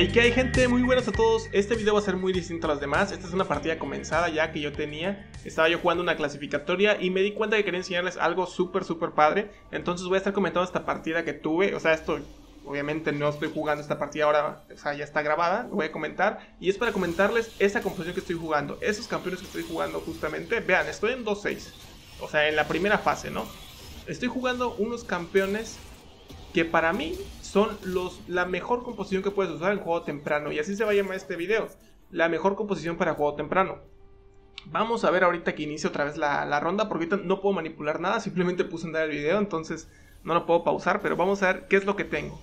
Hey, que hay gente, muy buenas a todos. Este video va a ser muy distinto a los demás. Esta es una partida comenzada ya que yo tenía. Estaba yo jugando una clasificatoria y me di cuenta que quería enseñarles algo súper, súper padre. Entonces voy a estar comentando esta partida que tuve. O sea, esto obviamente no estoy jugando esta partida ahora, o sea, ya está grabada. Lo voy a comentar. Y es para comentarles esa composición que estoy jugando. Esos campeones que estoy jugando justamente. Vean, estoy en 2-6. O sea, en la primera fase, ¿no? Estoy jugando unos campeones que para mí son los, la mejor composición que puedes usar en juego temprano. Y así se va a llamar este video. La mejor composición para juego temprano. Vamos a ver ahorita que inicie otra vez la, ronda. Porque ahorita no puedo manipular nada. Simplemente puse andar el video. Entonces no lo puedo pausar. Pero vamos a ver qué es lo que tengo.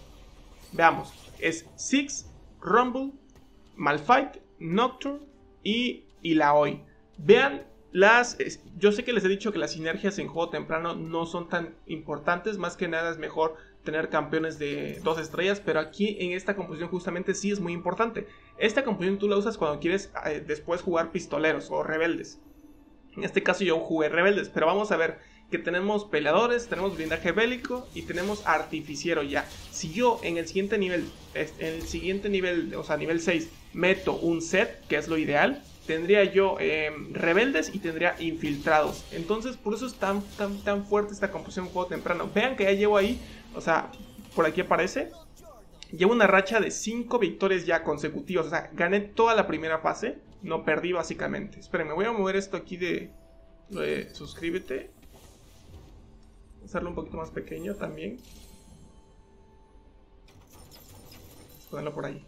Veamos. Es Six, Rumble, Malfight, Nocturne y, y hoy Vean las, yo sé que les he dicho que las sinergias en juego temprano no son tan importantes, más que nada es mejor tener campeones de dos estrellas, pero aquí en esta composición justamente sí es muy importante. Esta composición tú la usas cuando quieres eh, después jugar pistoleros o rebeldes. En este caso yo jugué rebeldes, pero vamos a ver que tenemos peleadores, tenemos blindaje bélico y tenemos artificiero ya. Si yo en el siguiente nivel, en el siguiente nivel, o sea, nivel 6, meto un set, que es lo ideal, tendría yo em, rebeldes y tendría infiltrados. Entonces, por eso es tan, tan, tan fuerte esta composición juego temprano. Vean que ya llevo ahí, o sea, por aquí aparece. Llevo una racha de 5 victorias ya consecutivas. O sea, gané toda la primera fase. No perdí básicamente. Esperen, me voy a mover esto aquí de, de suscríbete. Hacerlo un poquito más pequeño también. Ponerlo por ahí.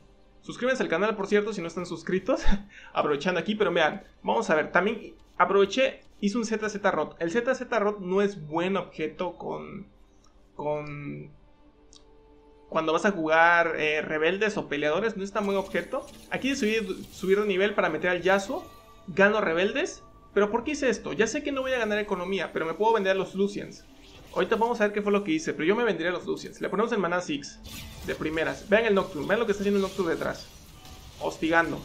Suscríbanse al canal, por cierto, si no están suscritos. aprovechando aquí, pero vean, vamos a ver. También aproveché, hice un ZZ Rot. El ZZ Rot no es buen objeto con. con. Cuando vas a jugar eh, rebeldes o peleadores, no es tan buen objeto. Aquí subir, subir de nivel para meter al Yasuo. Gano rebeldes. Pero ¿por qué hice esto? Ya sé que no voy a ganar economía, pero me puedo vender a los Lucians. Ahorita vamos a ver qué fue lo que hice, pero yo me vendría a los Lucians. Le ponemos el Mana 6 de primeras. Vean el Nocturne, vean lo que está haciendo el Nocturne detrás. Hostigando.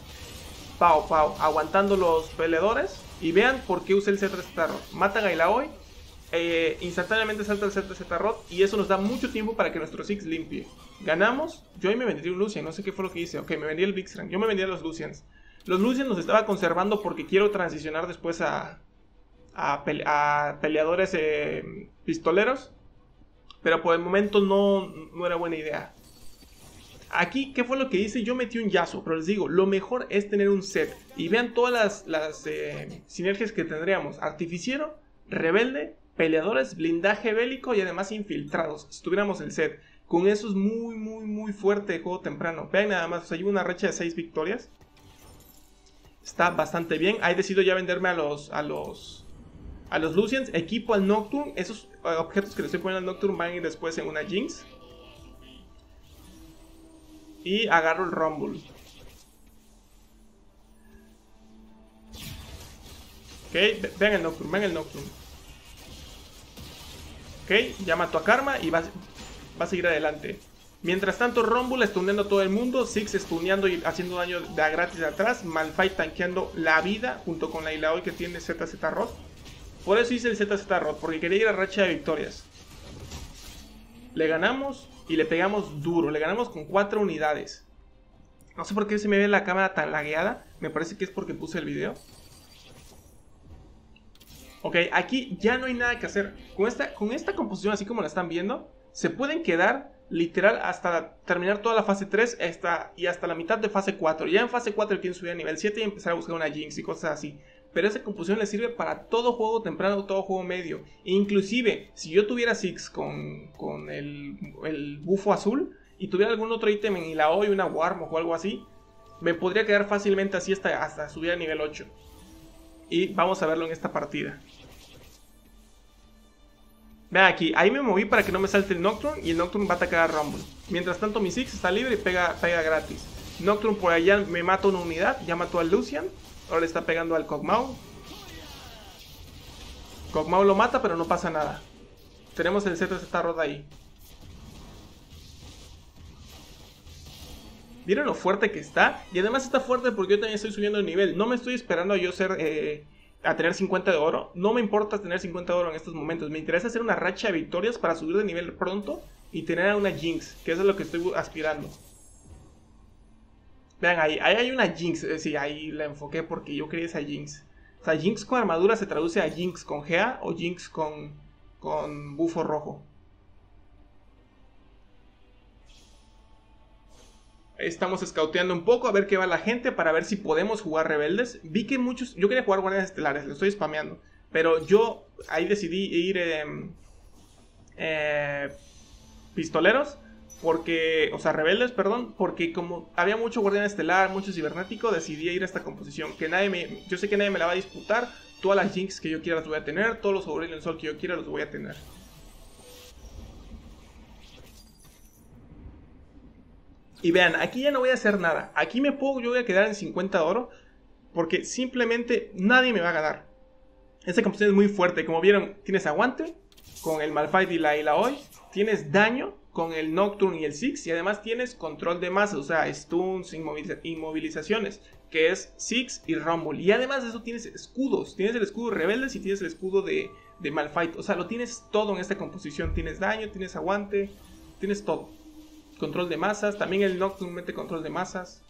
Pau, pau, aguantando los peleadores. Y vean por qué usa el Z Rot. Matan a Ilaoi. Eh, instantáneamente salta el Z Rot. Y eso nos da mucho tiempo para que nuestro Six limpie. Ganamos. Yo ahí me vendría un Lucian. No sé qué fue lo que hice. Ok, me vendría el Big Yo me vendría los Lucians. Los Lucians los estaba conservando porque quiero transicionar después a, a, peleadores eh, pistoleros. Pero por el momento no, no era buena idea. Aquí, ¿qué fue lo que hice? Yo metí un Yasuo, pero les digo, lo mejor es tener un set. Y vean todas las, eh, sinergias que tendríamos. Artificiero, rebelde, peleadores, blindaje bélico y además infiltrados. Si tuviéramos el set. Con eso es muy, muy, muy fuerte el juego temprano. Vean nada más, hay una racha de 6 victorias. Está bastante bien. Ahí decido ya venderme a los, a los a los Lucians, equipo al Nocturne. Esos eh, objetos que le estoy poniendo al Nocturne van a ir después en una Jinx. Y agarro el Rumble. Ok, ven el Nocturne, ven el Nocturne. Ok, ya mató a Karma y va, a seguir adelante. Mientras tanto, Rumble stuneando a todo el mundo, Six stuneando y haciendo daño de gratis de atrás, Malphite tanqueando la vida junto con la Ilaoi que tiene ZZ Rod. Por eso hice el ZZ Rod, porque quería ir a racha de victorias. Le ganamos y le pegamos duro. Le ganamos con 4 unidades. No sé por qué se me ve la cámara tan lagueada. Me parece que es porque puse el video. Ok, aquí ya no hay nada que hacer. Con esta, con esta composición, así como la están viendo, se pueden quedar literal hasta terminar toda la fase 3 y hasta la mitad de fase 4. Ya en fase 4 quieren subir a nivel 7 y empezar a buscar una Jinx y cosas así pero esa composición le sirve para todo juego temprano, todo juego medio. inclusive, si yo tuviera Six con, con el, el, bufo azul y tuviera algún otro ítem en la hoy, una Warm o algo así, me podría quedar fácilmente así hasta, hasta subir a nivel 8. Y vamos a verlo en esta partida. Vean aquí, ahí me moví para que no me salte el Nocturne y el Nocturne va a atacar a Rumble. Mientras tanto mi Six está libre y pega, pega gratis. Nocturne por allá me mata una unidad, ya mató al Lucian. Ahora le está pegando al Kog'Maw. Kog'Maw lo mata, pero no pasa nada. Tenemos el ZZ Rod ahí. ¿Vieron lo fuerte que está? Y además está fuerte porque yo también estoy subiendo el nivel. No me estoy esperando a yo ser... Eh, a tener 50 de oro. No me importa tener 50 de oro en estos momentos. Me interesa hacer una racha de victorias para subir de nivel pronto y tener una Jinx, que eso es lo que estoy aspirando. Vean, ahí, ahí hay una Jinx. Eh, sí, ahí la enfoqué porque yo quería esa Jinx. O sea, Jinx con armadura se traduce a Jinx con Gea o Jinx con, con bufo rojo. Estamos scouteando un poco a ver qué va la gente para ver si podemos jugar rebeldes. Vi que muchos. Yo quería jugar guardianes estelares, lo estoy spameando. Pero yo ahí decidí ir. Eh, eh, pistoleros. Porque, o sea, rebeldes, perdón, porque como había mucho guardián estelar, mucho cibernético, decidí ir a esta composición. Que nadie me, yo sé que nadie me la va a disputar. Todas las jinx que yo quiera las voy a tener. Todos los el sol que yo quiera los voy a tener. Y vean, aquí ya no voy a hacer nada. Aquí me puedo, yo voy a quedar en 50 de oro. Porque simplemente nadie me va a ganar. Esta composición es muy fuerte. Como vieron, tienes aguante con el Malphite y la hoy Tienes daño con el Nocturne y el Six. Y además tienes control de masas, o sea, stuns, inmovilizaciones, que es Six y Rumble. Y además de eso tienes escudos. Tienes el escudo Rebeldes y tienes el escudo de, de Malphite. O sea, lo tienes todo en esta composición. Tienes daño, tienes aguante, tienes todo. Control de masas. También el Nocturne mete control de masas.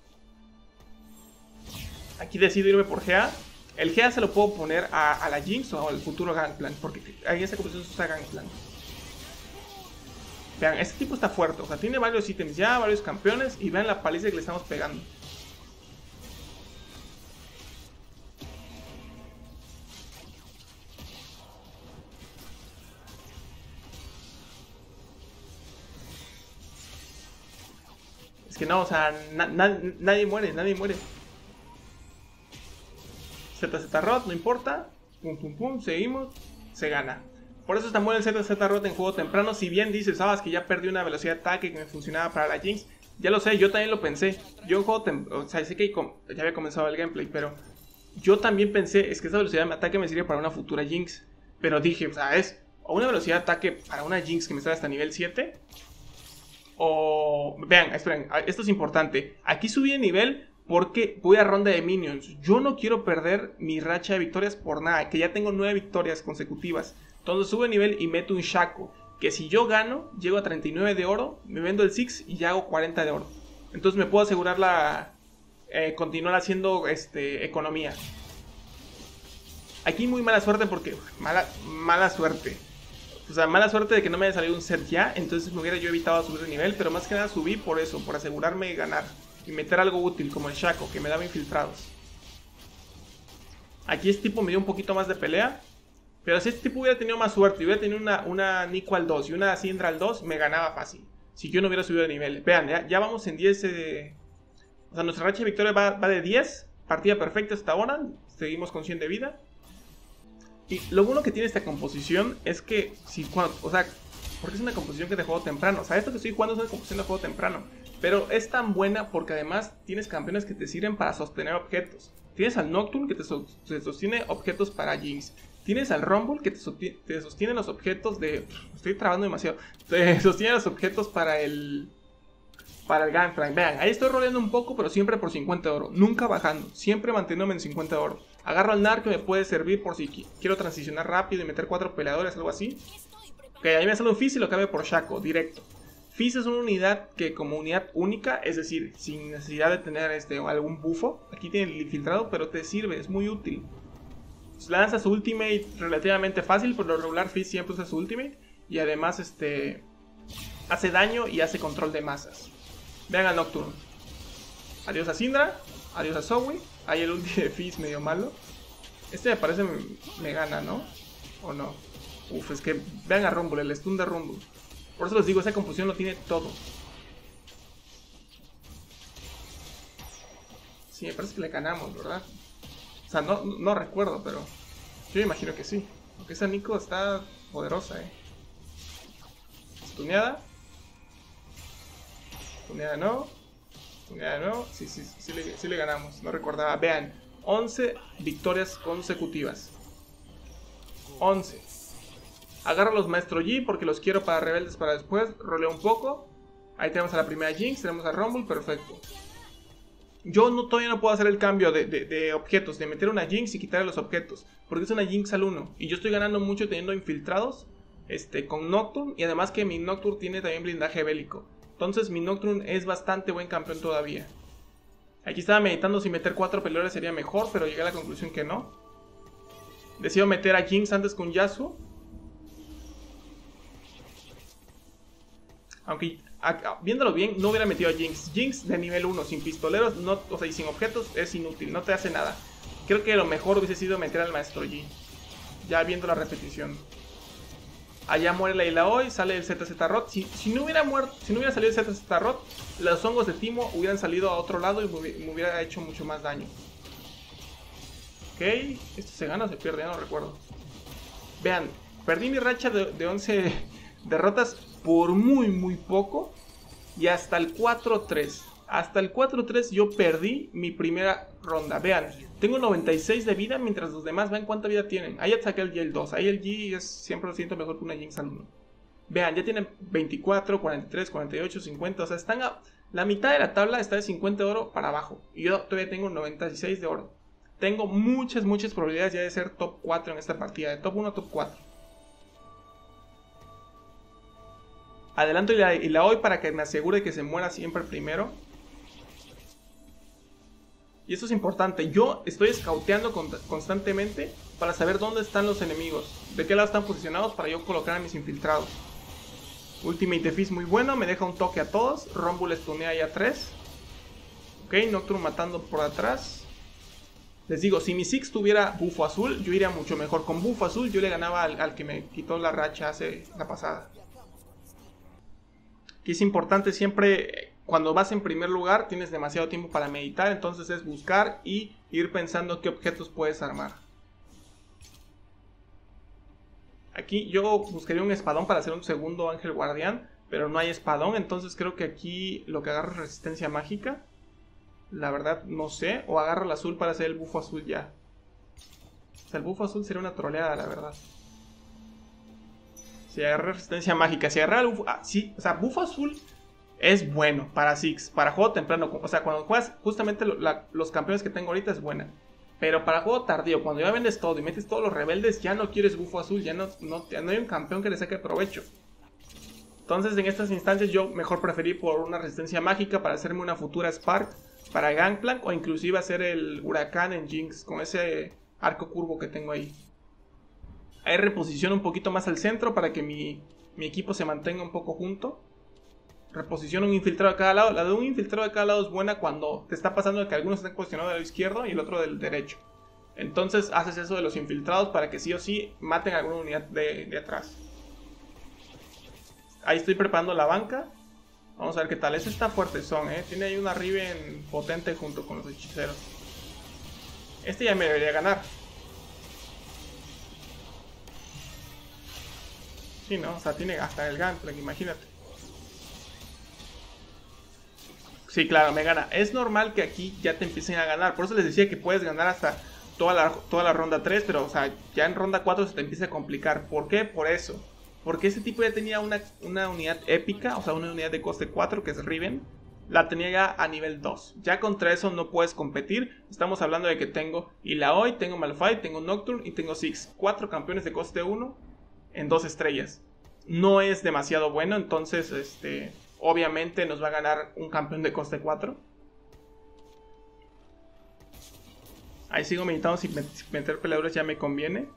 Aquí decido irme por GA. El GA se lo puedo poner a, la Jinx o al futuro Gangplank. Porque en esta composición se usa Gangplank. Vean, este tipo está fuerte. O sea, tiene varios ítems ya, varios campeones. Y vean la paliza que le estamos pegando. Es que no, o sea, nadie muere, nadie muere. ZZ Rot, no importa. Pum, pum, pum, seguimos. Se gana. Por eso está muy el ZZ Rot en juego temprano. Si bien dices, sabes que ya perdí una velocidad de ataque que me funcionaba para la Jinx. Ya lo sé, yo también lo pensé. Yo en juego temprano, o sea, que ya había comenzado el gameplay, pero yo también pensé, es que esa velocidad de ataque me sirve para una futura Jinx. Pero dije, o sea, es o una velocidad de ataque para una Jinx que me sale hasta nivel 7. O... Vean, esperen, esto es importante. Aquí subí de nivel porque voy a ronda de minions. Yo no quiero perder mi racha de victorias por nada, que ya tengo 9 victorias consecutivas. Entonces sube nivel y meto un Shaco. Que si yo gano, llego a 39 de oro, me vendo el Six y ya hago 40 de oro. Entonces me puedo asegurar la. Eh, continuar haciendo este, economía. Aquí muy mala suerte porque. Mala, mala suerte. O sea, mala suerte de que no me haya salido un set ya. Entonces me hubiera yo evitado subir de nivel. Pero más que nada subí por eso, por asegurarme de ganar. Y meter algo útil como el Shaco, que me daba infiltrados. Aquí este tipo me dio un poquito más de pelea. Pero si este tipo hubiera tenido más suerte y hubiera tenido una, una Nico al 2 y una Syndra al 2, me ganaba fácil. Si yo no hubiera subido de nivel. Vean, ya, vamos en 10 de... O sea, nuestra racha de victoria va, de 10. Partida perfecta hasta ahora. Seguimos con 100 de vida. Y lo bueno que tiene esta composición es que si cuando... O sea, porque es una composición que de juego temprano. O sea, esto que estoy jugando es una composición de juego temprano. Pero es tan buena porque además tienes campeones que te sirven para sostener objetos. Tienes al Nocturne que te, te sostiene objetos para Jinx. Tienes al Rumble que te, sostiene los objetos de. Estoy trabando demasiado. Te sostiene los objetos para el. Para el Gunfly. Vean, ahí estoy rodeando un poco, pero siempre por 50 de oro. Nunca bajando. Siempre manteniéndome en 50 de oro. Agarro al NAR que me puede servir por si quiero transicionar rápido y meter cuatro peleadores, algo así. Ok, ahí me sale un Fizz y lo cabe por Shaco, directo. Fizz es una unidad que como unidad única, es decir, sin necesidad de tener este, algún bufo. Aquí tiene el infiltrado, pero te sirve, es muy útil lanza su ultimate relativamente fácil, por lo regular Fizz siempre usa su ultimate. Y además este hace daño y hace control de masas. Vean al Nocturne. Adiós a Syndra, adiós a Zoe. Ahí el ulti de Fizz medio malo. Este me parece me, gana, ¿no? ¿O no? Uf, es que vean a Rumble, el stun de Rumble. Por eso les digo, esa confusión lo tiene todo. Sí, me parece que le ganamos, ¿verdad? Sea, no, recuerdo, pero yo imagino que sí. Porque esa Nico está poderosa, eh. Stuneada. Stuneada no. Stuneada no. Sí, sí, sí le, sí le ganamos. No recordaba. Vean, 11 victorias consecutivas. 11. Agarro los Maestro G porque los quiero para rebeldes para después. Roleo un poco. Ahí tenemos a la primera Jinx, tenemos a Rumble, perfecto yo no, todavía no puedo hacer el cambio de, objetos, de meter una Jinx y quitarle los objetos, porque es una Jinx al 1. Y yo estoy ganando mucho teniendo infiltrados este, con Nocturne, y además que mi Nocturne tiene también blindaje bélico. Entonces mi Nocturne es bastante buen campeón todavía. Aquí estaba meditando si meter cuatro peleadores sería mejor, pero llegué a la conclusión que no. Decido meter a Jinx antes con Yasuo. Aunque viéndolo bien, no hubiera metido a Jinx. Jinx de nivel 1, sin pistoleros, no, o sea, y sin objetos, es inútil, no te hace nada. Creo que lo mejor hubiese sido meter al Maestro Yi. Ya viendo la repetición. Allá muere la isla hoy, sale el ZZ Rot. Si, no hubiera muerto, si no hubiera salido el ZZ Rot, los hongos de Timo hubieran salido a otro lado y me, hubiera hecho mucho más daño. Ok, esto se gana o se pierde, ya no recuerdo. Vean, perdí mi racha de, de 11 derrotas por muy, muy poco. Y hasta el 4-3. Hasta el 4-3 yo perdí mi primera ronda. Vean, tengo 96 de vida mientras los demás vean cuánta vida tienen. Ahí saqué el G el 2. Ahí el G es siempre lo siento mejor que una Jinx al 1. Vean, ya tienen 24, 43, 48, 50. O sea, están a... La mitad de la tabla está de 50 de oro para abajo. Y yo todavía tengo 96 de oro. Tengo muchas, muchas probabilidades ya de ser top 4 en esta partida. De top 1 a top 4. Adelanto y la, y hoy para que me asegure que se muera siempre primero. Y eso es importante. Yo estoy escauteando constantemente para saber dónde están los enemigos. De qué lado están posicionados para yo colocar a mis infiltrados. Ultimate de muy bueno. Me deja un toque a todos. Rumble stunea ahí a 3. Ok, Nocturne matando por atrás. Les digo, si mi Six tuviera bufo azul, yo iría mucho mejor. Con bufo azul yo le ganaba al, al que me quitó la racha hace la pasada. Aquí es importante siempre cuando vas en primer lugar tienes demasiado tiempo para meditar, entonces es buscar y ir pensando qué objetos puedes armar. Aquí yo buscaría un espadón para hacer un segundo ángel guardián, pero no hay espadón, entonces creo que aquí lo que agarro es resistencia mágica. La verdad no sé, o agarro el azul para hacer el bufo azul ya. O sea, el bufo azul sería una troleada, la verdad. Si agarra resistencia mágica, si agarra el bufo... Ah, sí, o sea, bufo azul es bueno para Six, para juego temprano. O sea, cuando juegas justamente los campeones que tengo ahorita es buena. Pero para juego tardío, cuando ya vendes todo y metes todos los rebeldes, ya no quieres bufo azul, ya no, no, no hay un campeón que le saque provecho. Entonces en estas instancias yo mejor preferí por una resistencia mágica para hacerme una futura Spark para Gangplank o inclusive hacer el huracán en Jinx con ese arco curvo que tengo ahí. Ahí reposiciono un poquito más al centro para que mi, mi equipo se mantenga un poco junto reposiciona un infiltrado de cada lado. La de un infiltrado de cada lado es buena cuando te está pasando que algunos están posicionados del izquierdo y el otro del derecho. Entonces haces eso de los infiltrados para que sí o sí maten a alguna unidad de, atrás. Ahí estoy preparando la banca. Vamos a ver qué tal. Ese está fuerte son, ¿eh? Tiene ahí una Riven potente junto con los hechiceros. Este ya me debería ganar. Sí, ¿no? O sea, tiene hasta el Gunplank, imagínate. Sí, claro, me gana. Es normal que aquí ya te empiecen a ganar. Por eso les decía que puedes ganar hasta toda la, toda la ronda 3, pero o sea, ya en ronda 4 se te empieza a complicar. ¿Por qué? Por eso. Porque este tipo ya tenía una, una unidad épica, o sea, una unidad de coste 4 que es Riven. La tenía ya a nivel 2. Ya contra eso no puedes competir. Estamos hablando de que tengo Ilaoi, tengo Malphite, tengo Nocturne y tengo Six. Cuatro campeones de coste 1 en dos estrellas. No es demasiado bueno, entonces este obviamente nos va a ganar un campeón de coste 4. Ahí sigo meditando si meter peleadores ya me conviene.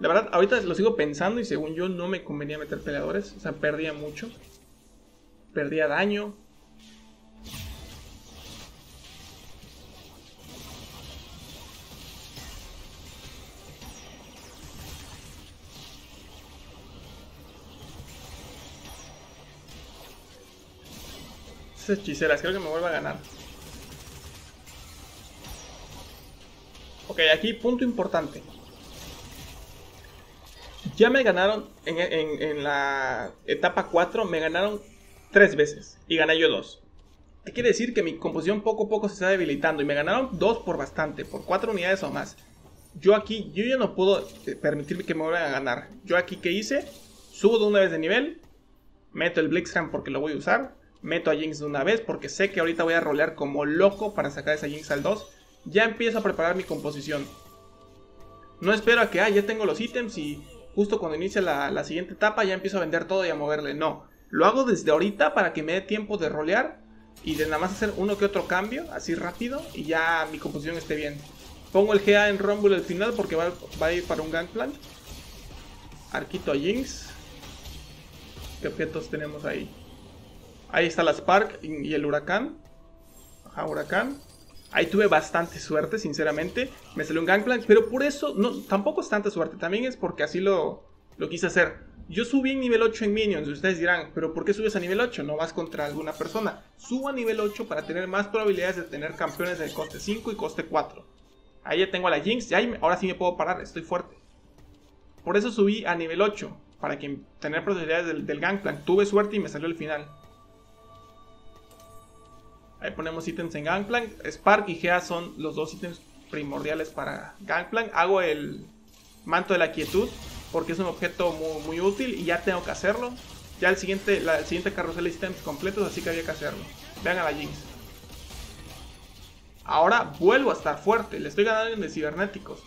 La verdad, ahorita lo sigo pensando y según yo no me convenía meter peleadores. O sea, perdía mucho. Perdía daño. Hechiceras. Creo que me vuelva a ganar. Ok, aquí punto importante. Ya me ganaron en, la etapa 4, me ganaron 3 veces y gané yo 2. ¿Qué quiere decir? Que mi composición poco a poco se está debilitando y me ganaron 2 por bastante, por 4 unidades o más. Yo aquí, yo ya no puedo eh, permitirme que me vuelvan a ganar. Yo aquí, ¿qué hice? Subo de una vez de nivel, meto el Blitzcrank porque lo voy a usar, meto a Jinx de una vez porque sé que ahorita voy a rolear como loco para sacar esa Jinx al 2. Ya empiezo a preparar mi composición. No espero a que, ah, ya tengo los ítems y justo cuando inicie la, siguiente etapa ya empiezo a vender todo y a moverle. No, lo hago desde ahorita para que me dé tiempo de rolear y de nada más hacer uno que otro cambio, así rápido, y ya mi composición esté bien. Pongo el GA en Rumble al final porque va, a ir para un Gangplank. Arquito a Jinx. ¿Qué objetos tenemos ahí? Ahí está la Spark y el Huracán. Ajá, Huracán. Ahí tuve bastante suerte, sinceramente. Me salió un Gangplank, pero por eso no, tampoco es tanta suerte. También es porque así lo, lo quise hacer. Yo subí en nivel 8 en Minions. Ustedes dirán, ¿pero por qué subes a nivel 8? No vas contra alguna persona. Subo a nivel 8 para tener más probabilidades de tener campeones de coste 5 y coste 4. Ahí ya tengo a la Jinx. Y ahora sí me puedo parar. Estoy fuerte. Por eso subí a nivel 8. Para que tener probabilidades del, del Gangplank. Tuve suerte y me salió el final. Ahí ponemos ítems en Gangplank. Spark y Gea son los dos ítems primordiales para Gangplank. Hago el manto de la quietud porque es un objeto muy, útil y ya tengo que hacerlo. Ya el siguiente, la, siguiente carrusel de ítems completos, así que había que hacerlo. Vean a la Jinx. Ahora vuelvo a estar fuerte. Le estoy ganando en de cibernéticos.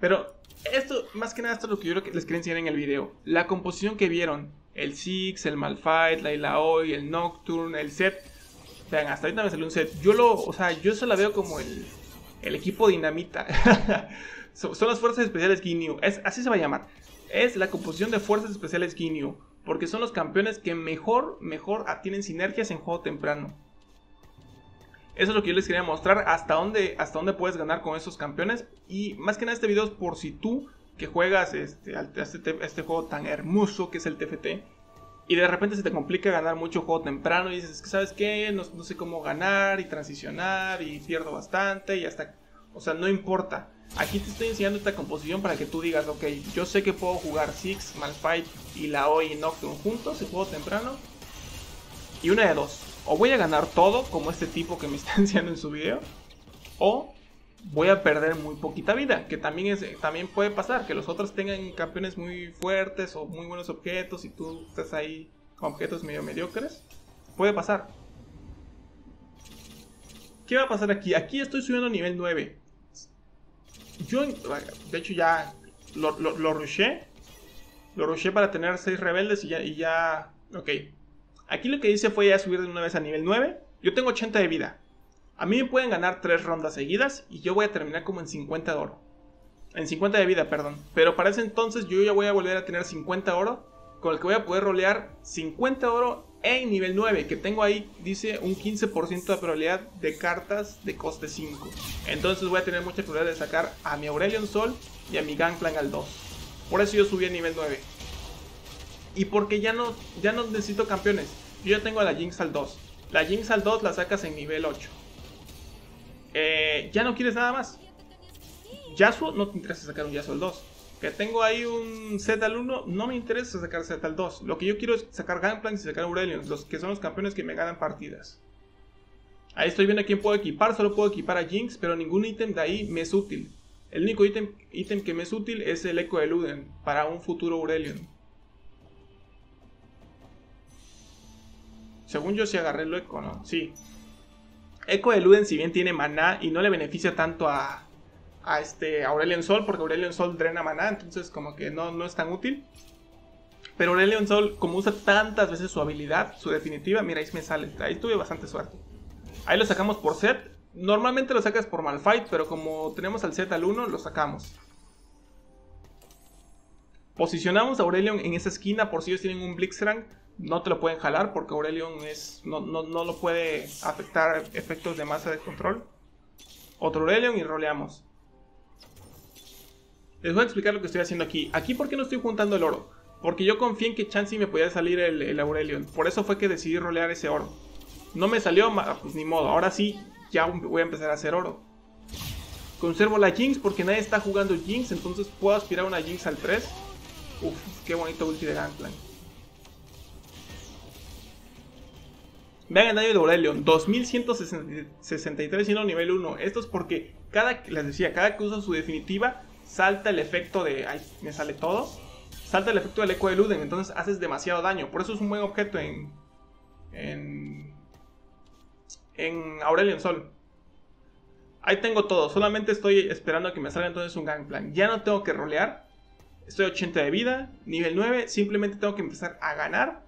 Pero esto, más que nada, esto es lo que yo les quería enseñar en el video. La composición que vieron el Six, el Malfight, la Ilaoi, el Nocturne, el Set. Vean, hasta ahorita me salió un set. Yo lo, o sea, yo eso la veo como el, el equipo dinamita. son, las fuerzas especiales Ginyu. Es, así se va a llamar. Es la composición de fuerzas especiales Ginyu. Porque son los campeones que mejor, mejor tienen sinergias en juego temprano. Eso es lo que yo les quería mostrar. Hasta dónde, hasta dónde puedes ganar con esos campeones. Y más que nada este video es por si tú que juegas este, este, este, juego tan hermoso que es el TFT y de repente se te complica ganar mucho juego temprano y dices, ¿sabes qué? No, sé cómo ganar y transicionar y pierdo bastante y hasta... O sea, no importa. Aquí te estoy enseñando esta composición para que tú digas, ok, yo sé que puedo jugar Six, Malfight y la y Nocturne juntos en juego temprano. Y una de dos. O voy a ganar todo, como este tipo que me está enseñando en su video. O voy a perder muy poquita vida, que también, es, también puede pasar, que los otros tengan campeones muy fuertes o muy buenos objetos y tú estás ahí con objetos medio mediocres. Puede pasar. ¿Qué va a pasar aquí? Aquí estoy subiendo a nivel 9. Yo, de hecho, ya lo, lo, lo rushé. Lo rushé para tener 6 rebeldes y ya, y ya... Ok. Aquí lo que hice fue ya subir de una vez a nivel 9. Yo tengo 80 de vida. A mí me pueden ganar 3 rondas seguidas y yo voy a terminar como en 50 de oro. En 50 de vida, perdón. Pero para ese entonces yo ya voy a volver a tener 50 oro. Con el que voy a poder rolear 50 oro en nivel 9. Que tengo ahí, dice, un 15% de probabilidad de cartas de coste 5. Entonces voy a tener mucha probabilidad de sacar a mi Aurelion Sol y a mi Gangplank al 2. Por eso yo subí a nivel 9. Y porque ya no, ya no necesito campeones. Yo ya tengo a la Jinx al 2. La Jinx al 2 la sacas en nivel 8. Eh, ya no quieres nada más. Yasuo, no te interesa sacar un Yasuo al 2. Que tengo ahí un Z al 1, no me interesa sacar Z al 2. Lo que yo quiero es sacar Gangplank y sacar Aurelion, los que son los campeones que me ganan partidas. Ahí estoy viendo a quién puedo equipar, solo puedo equipar a Jinx, pero ningún ítem de ahí me es útil. El único ítem, que me es útil es el Eco de Luden para un futuro Aurelion. Según yo sí agarré el Eco, ¿no? Sí, Echo de Luden, si bien tiene maná y no le beneficia tanto a, este Aurelion Sol, porque Aurelion Sol drena maná, entonces como que no, no es tan útil. Pero Aurelion Sol, como usa tantas veces su habilidad, su definitiva, mira, ahí me sale. Ahí tuve bastante suerte. Ahí lo sacamos por set. Normalmente lo sacas por Malfight, pero como tenemos al set al 1, lo sacamos. Posicionamos a Aurelion en esa esquina por si ellos tienen un Blitzcrank no te lo pueden jalar porque Aurelion es, no, no, no lo puede afectar efectos de masa de control. Otro Aurelion y roleamos. Les voy a explicar lo que estoy haciendo aquí. Aquí, ¿por qué no estoy juntando el oro? Porque yo confié en que Chansey me podía salir el, Aurelion. Por eso fue que decidí rolear ese oro. No me salió, pues ni modo. Ahora sí, ya voy a empezar a hacer oro. Conservo la Jinx porque nadie está jugando Jinx. Entonces puedo aspirar una Jinx al 3. Uf, qué bonito ulti de Gangplank. Vean el daño de Aurelion, 2163 siendo nivel 1. Esto es porque cada, les decía, cada que usa su definitiva, salta el efecto de. Ay, me sale todo. Salta el efecto del eco de Luden, entonces haces demasiado daño. Por eso es un buen objeto en. En. En Aurelion Sol. Ahí tengo todo, solamente estoy esperando a que me salga entonces un Gangplank. Ya no tengo que rolear. Estoy 80 de vida, nivel 9, simplemente tengo que empezar a ganar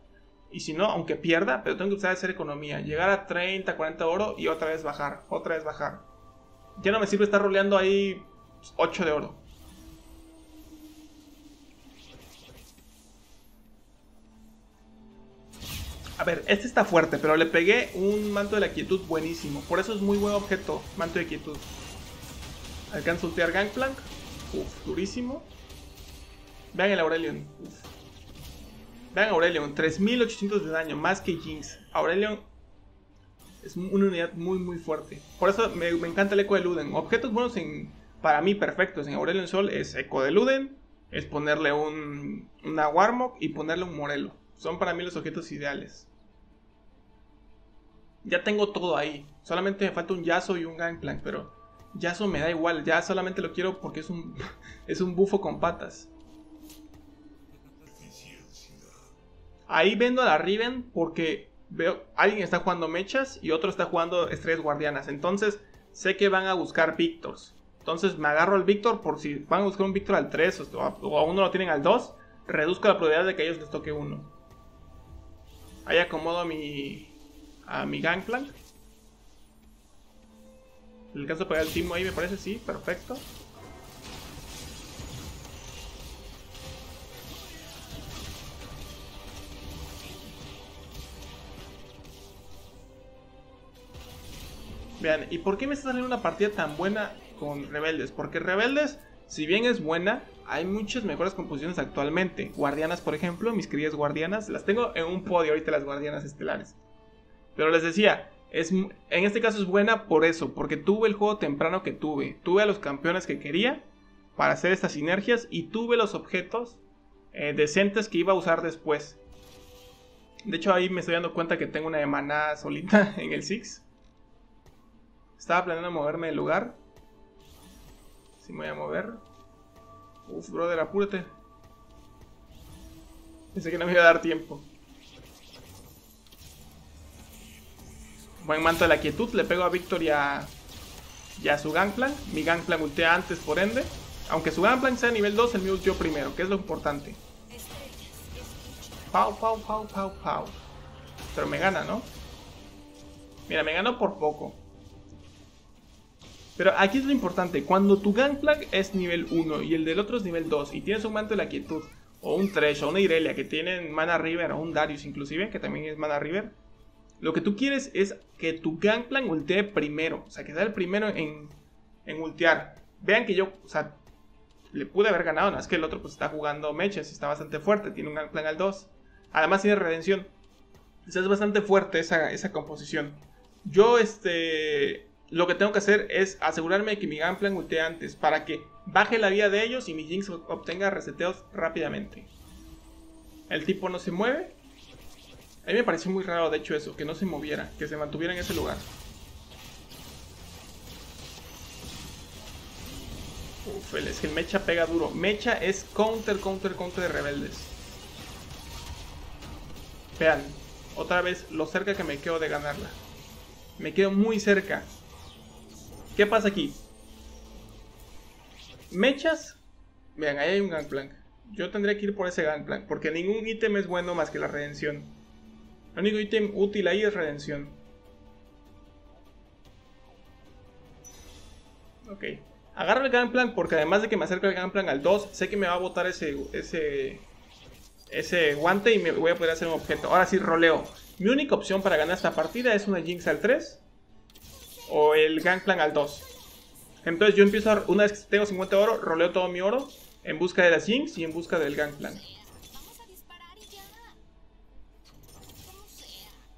Y si no, aunque pierda, pero tengo que usar hacer economía. Llegar a 30, 40 oro y otra vez bajar. Otra vez bajar. Ya no me sirve estar roleando ahí 8 de oro. A ver, este está fuerte, pero le pegué un manto de la quietud buenísimo. Por eso es muy buen objeto, manto de quietud. Alcanza a ultear Gangplank. Uf, durísimo. Vean el Aurelion. Uf. Vean Aurelion, 3800 de daño, más que Jinx. Aurelion es una unidad muy muy fuerte. Por eso me, encanta el eco de Luden. Objetos buenos en, para mí perfectos en Aurelion Sol es eco de Luden, es ponerle un, una Warmok y ponerle un Morelo. Son para mí los objetos ideales. Ya tengo todo ahí. Solamente me falta un Yasuo y un Gangplank, pero Yasuo me da igual. Ya solamente lo quiero porque es un, es un bufo con patas. Ahí vendo a la Riven porque veo alguien está jugando mechas y otro está jugando estrellas guardianas. Entonces sé que van a buscar Victors. Entonces me agarro al Victor por si van a buscar un Victor al 3 o a, uno lo tienen al 2. Reduzco la probabilidad de que ellos les toque uno. Ahí acomodo a mi, a mi Gangplank. El caso para el timo ahí me parece, sí, perfecto. ¿Y por qué me está saliendo una partida tan buena con Rebeldes? Porque Rebeldes, si bien es buena, hay muchas mejores composiciones actualmente. Guardianas, por ejemplo, mis queridas guardianas, las tengo en un podio ahorita las guardianas estelares. Pero les decía, es, en este caso es buena por eso, porque tuve el juego temprano que tuve. Tuve a los campeones que quería para hacer estas sinergias y tuve los objetos eh, decentes que iba a usar después. De hecho ahí me estoy dando cuenta que tengo una de solita en el Six. Estaba planeando moverme del lugar. Si me voy a mover. Uf, brother, apúrate. Pensé que no me iba a dar tiempo. Buen manto de la quietud. Le pego a Victor y a, su Gangplank. Mi Gangplank ultea antes, por ende. Aunque su Gangplank sea nivel 2, el mío ulteó primero, que es lo importante. Pau, pau, pau, pau, pau. Pero me gana, ¿no? Mira, me ganó por poco. Pero aquí es lo importante, cuando tu Gangplank es nivel 1 y el del otro es nivel 2 y tienes un manto de la quietud, o un Thresh, o una Irelia que tienen Mana River, o un Darius inclusive, que también es Mana River, lo que tú quieres es que tu Gangplank ultee primero, o sea, que sea el primero en, en ultear. Vean que yo, o sea, le pude haber ganado, no es que el otro pues está jugando mechas, está bastante fuerte, tiene un Gangplank al 2. Además tiene redención. O sea, es bastante fuerte esa, esa composición. Yo, este lo que tengo que hacer es asegurarme de que mi Gunplan ultee antes para que baje la vida de ellos y mi Jinx obtenga reseteos rápidamente. El tipo no se mueve. A mí me pareció muy raro, de hecho, eso, que no se moviera, que se mantuviera en ese lugar. Uf, es que Mecha pega duro. Mecha es counter, counter, counter de rebeldes. Vean, otra vez lo cerca que me quedo de ganarla. Me quedo muy cerca. ¿Qué pasa aquí? Mechas. Vean, ahí hay un Gangplank. Yo tendría que ir por ese Gangplank. Porque ningún ítem es bueno más que la redención. El único ítem útil ahí es redención. Ok. Agarro el Gangplank porque además de que me acerco el Gangplank al 2, sé que me va a botar ese, ese, ese guante y me voy a poder hacer un objeto. Ahora sí, roleo. Mi única opción para ganar esta partida es una Jinx al 3 o el Gangplank al 2. Entonces yo empiezo, a, una vez que tengo 50 oro, roleo todo mi oro en busca de las Jinx y en busca del Gangplank.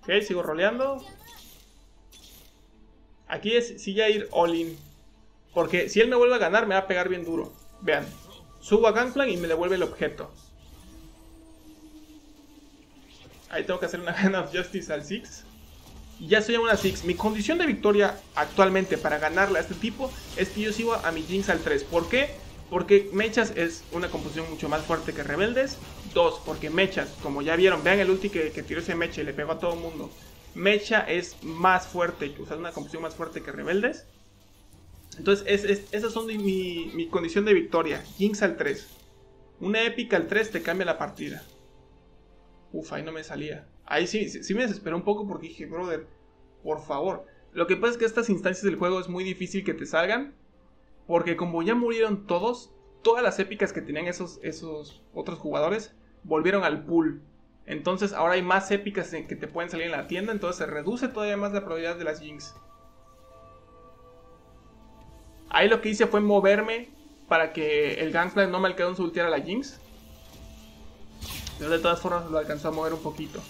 Ok, sigo roleando. Aquí es si ya ir all in. Porque si él me vuelve a ganar, me va a pegar bien duro. Vean, subo a Gangplank y me devuelve el objeto. Ahí tengo que hacer una Hand of Justice al 6 ya soy a una 6. Mi condición de victoria actualmente para ganarle a este tipo es que yo sigo a mi Jinx al 3. ¿Por qué? Porque Mechas es una composición mucho más fuerte que Rebeldes. Dos, porque Mechas, como ya vieron, vean el ulti que, tiró ese Mecha y le pegó a todo el mundo. Mecha es más fuerte, o sea, una composición más fuerte que Rebeldes. Entonces, es, esas son mi, mi condición de victoria. Jinx al 3. Una épica al 3 te cambia la partida. Uf, ahí no me salía. Ahí sí, me desesperó un poco porque dije, brother, por favor. Lo que pasa es que estas instancias del juego es muy difícil que te salgan. Porque como ya murieron todos, todas las épicas que tenían esos, esos otros jugadores volvieron al pool. Entonces ahora hay más épicas que te pueden salir en la tienda. Entonces se reduce todavía más la probabilidad de las Jinx. Ahí lo que hice fue moverme para que el Gangplank no me alcanzó a ultear a la Jinx. Pero de todas formas lo alcanzó a mover un poquito.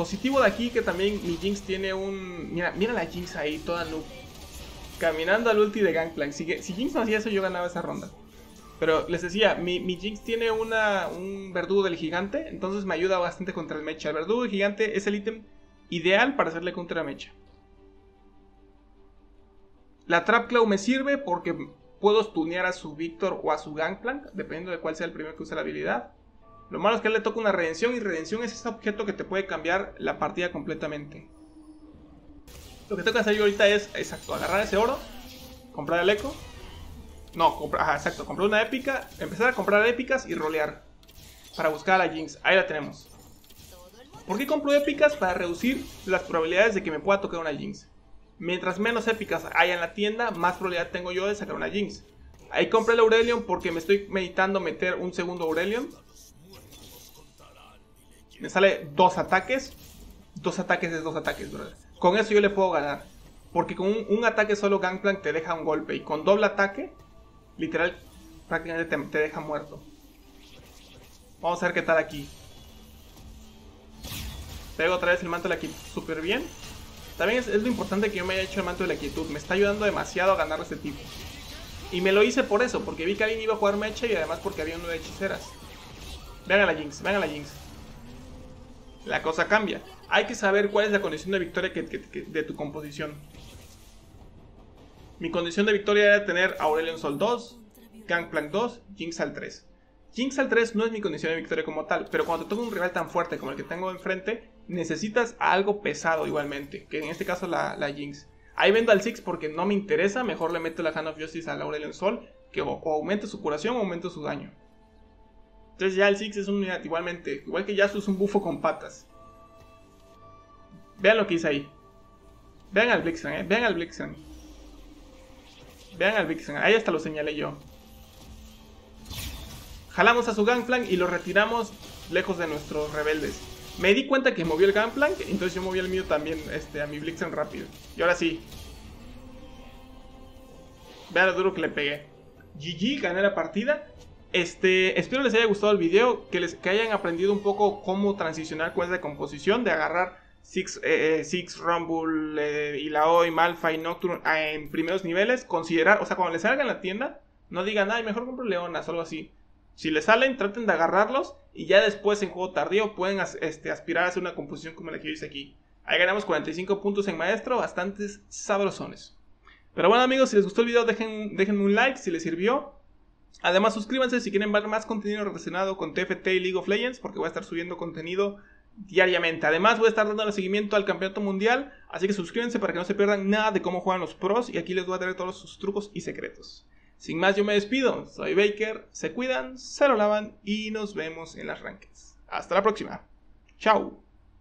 Positivo de aquí que también mi Jinx tiene un... Mira, mira la Jinx ahí, toda noob. Caminando al ulti de Gangplank. Si, si Jinx no hacía eso, yo ganaba esa ronda. Pero les decía, mi, mi Jinx tiene una, un verdugo del gigante, entonces me ayuda bastante contra el mecha. El verdugo del gigante es el ítem ideal para hacerle contra mecha. La Trap Claw me sirve porque puedo stunear a su Victor o a su Gangplank, dependiendo de cuál sea el primero que use la habilidad. Lo malo es que le toca una redención y redención es ese objeto que te puede cambiar la partida completamente. Lo que que hacer yo ahorita es, exacto, agarrar ese oro, comprar el eco. No, comprar, exacto, comprar una épica, empezar a comprar épicas y rolear. Para buscar a la Jinx. Ahí la tenemos. ¿Por qué compro épicas? Para reducir las probabilidades de que me pueda tocar una Jinx. Mientras menos épicas haya en la tienda, más probabilidad tengo yo de sacar una Jinx. Ahí compré el Aurelion porque me estoy meditando meter un segundo Aurelion me sale dos ataques. Dos ataques es dos ataques, brother. Con eso yo le puedo ganar. Porque con un, ataque solo Gangplank te deja un golpe. Y con doble ataque, literal, prácticamente te, deja muerto. Vamos a ver qué tal aquí. Pego otra vez el manto de la quietud súper bien. También es, lo importante que yo me haya hecho el manto de la quietud. Me está ayudando demasiado a ganar este tipo. Y me lo hice por eso, porque vi que alguien iba a jugar mecha y además porque había nueve hechiceras. Vean a la Jinx, vean a la Jinx la cosa cambia. Hay que saber cuál es la condición de victoria de tu composición. Mi condición de victoria era tener Aurelion Sol 2, Gangplank 2, Jinx al 3. Jinx al 3 no es mi condición de victoria como tal, pero cuando te toca un rival tan fuerte como el que tengo enfrente, necesitas algo pesado igualmente, que en este caso la, la Jinx. Ahí vendo al 6 porque no me interesa, mejor le meto la Hand of Justice al Aurelion Sol, que o, aumente su curación o aumente su daño. Entonces ya el Six es un unidad igualmente. Igual que Yasuo es un bufo con patas. Vean lo que hice ahí. Vean al Blixen, eh. Vean al Blixen. Vean al Blixen. Ahí hasta lo señalé yo. Jalamos a su Gangplank y lo retiramos lejos de nuestros rebeldes. Me di cuenta que movió el Gangplank, entonces yo moví el mío también este, a mi Blixen rápido. Y ahora sí. Vean lo duro que le pegué. GG, gané la partida. Este, espero les haya gustado el video, que, les, que hayan aprendido un poco cómo transicionar con esa composición, de agarrar Six, eh, eh, Six Rumble, eh, Ilaoi, y Nocturne en primeros niveles, considerar, o sea, cuando les salga en la tienda, no digan, ay, mejor compro Leonas o algo así. Si les salen, traten de agarrarlos y ya después en juego tardío pueden este, aspirar a hacer una composición como la que yo hice aquí. Ahí ganamos 45 puntos en maestro, bastantes sabrosones. Pero bueno amigos, si les gustó el video dejen, déjenme un like si les sirvió. Además, suscríbanse si quieren ver más contenido relacionado con TFT y League of Legends, porque voy a estar subiendo contenido diariamente. Además, voy a estar dando seguimiento al campeonato mundial, así que suscríbanse para que no se pierdan nada de cómo juegan los pros y aquí les voy a traer todos sus trucos y secretos. Sin más, yo me despido. Soy Baker, se cuidan, se lo lavan y nos vemos en las rankings. Hasta la próxima. Chao.